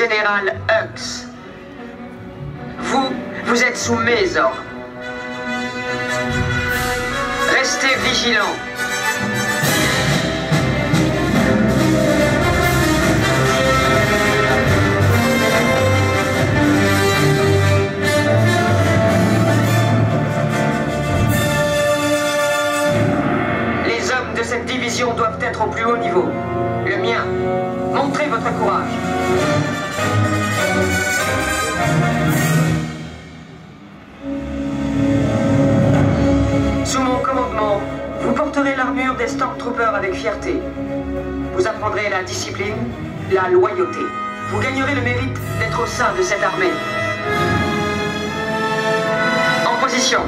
général Hux. Vous, vous êtes sous mes ordres. Restez vigilants. Les hommes de cette division doivent être au plus haut niveau. Vous apprendrez la discipline, la loyauté. Vous gagnerez le mérite d'être au sein de cette armée. En position.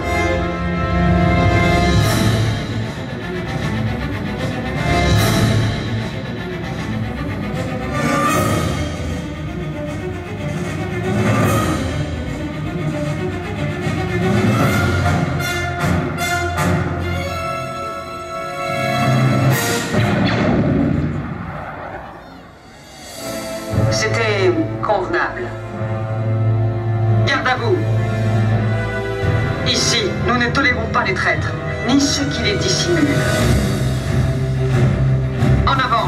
Station. On a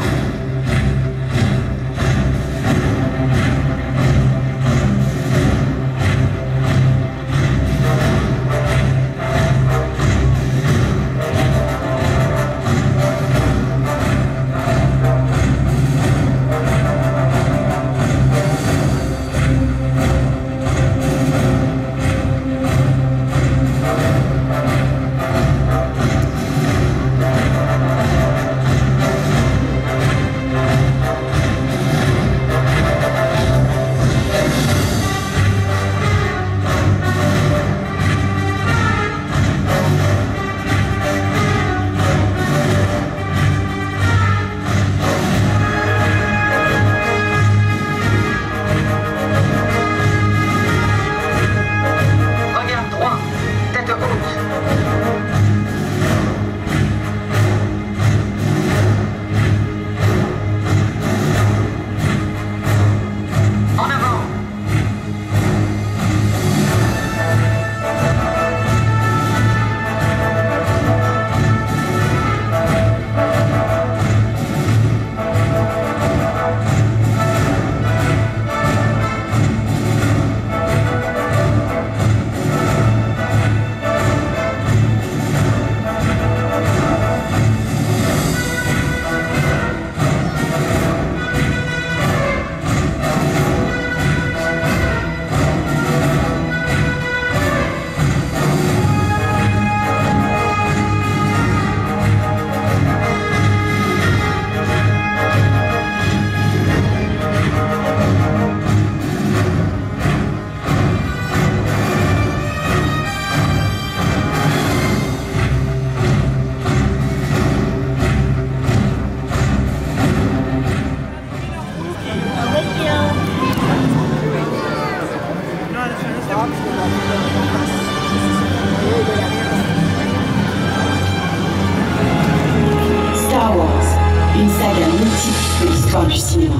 l'histoire du cinéma.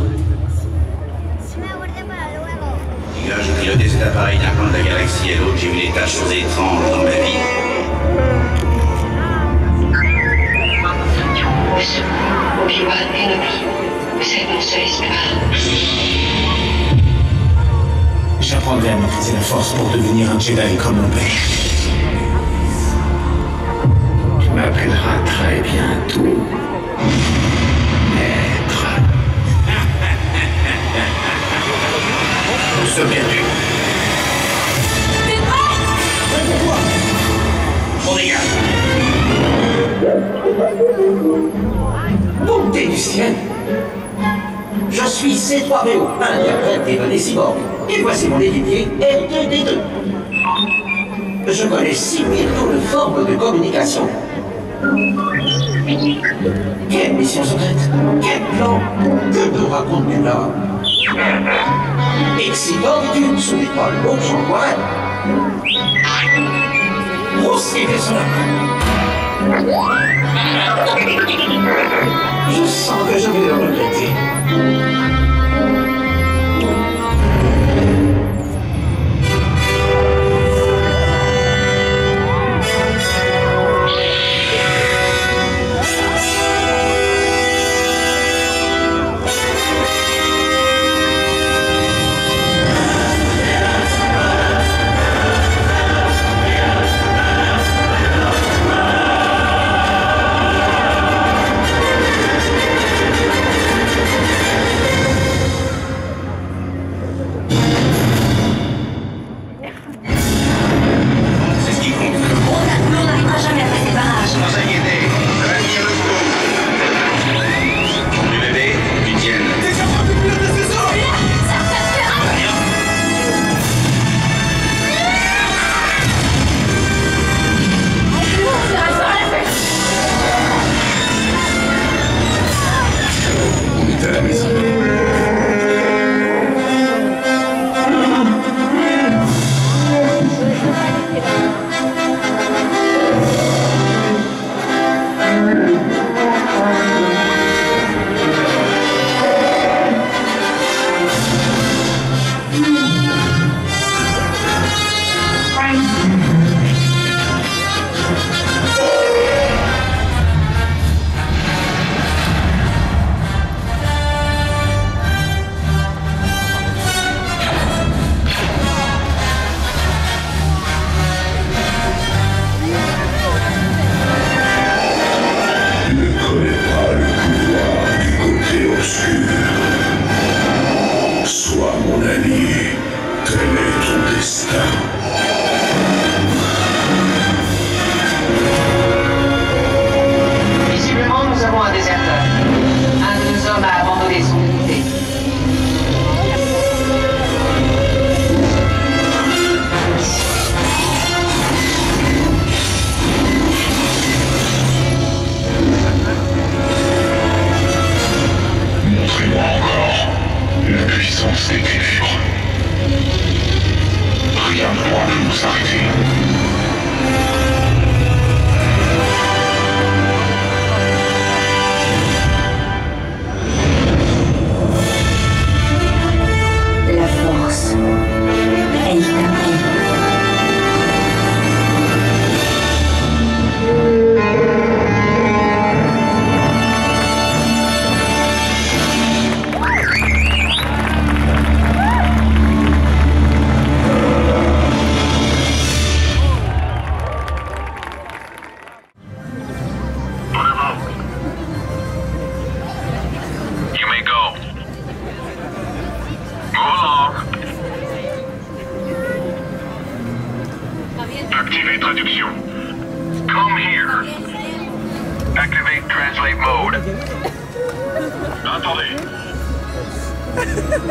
Je pilotais cet appareil d'un coin de la galaxie à l'autre, j'ai vu des tas de choses étranges dans ma vie. J'apprendrai à maîtriser la force pour devenir un Jedi comme mon père. Tu m'appelleras Et voici mon équipier, R2D2. Je connais 6000 de formes de communication. Quelle mission secrète Quel plan Que nous raconte-tu là? Excitant d'études sous l'étoile rouge en poil. Grossier personnage. Je sens que je vais le regretter.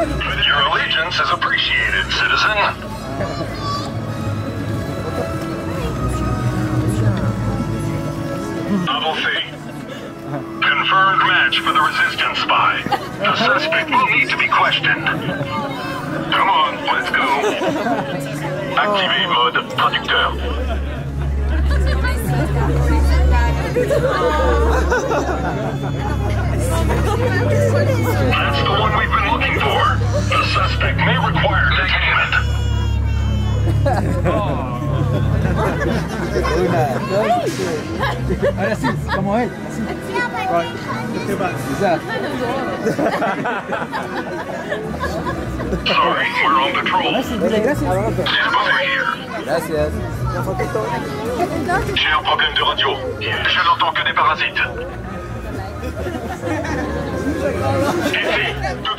Your allegiance is appreciated, citizen. Avancez. Confirmed match for the resistance spy. The suspect will need to be questioned. Come on, let's go. Activez mode traducteur. That's the one we've been for. The suspect may require detainment. Assis, comment est Assis. Ouais. Bizarre. Sorry, we're on patrol. Gracias, gracias. J'ai un problème de radio. Je n'entends que des parasites. Tout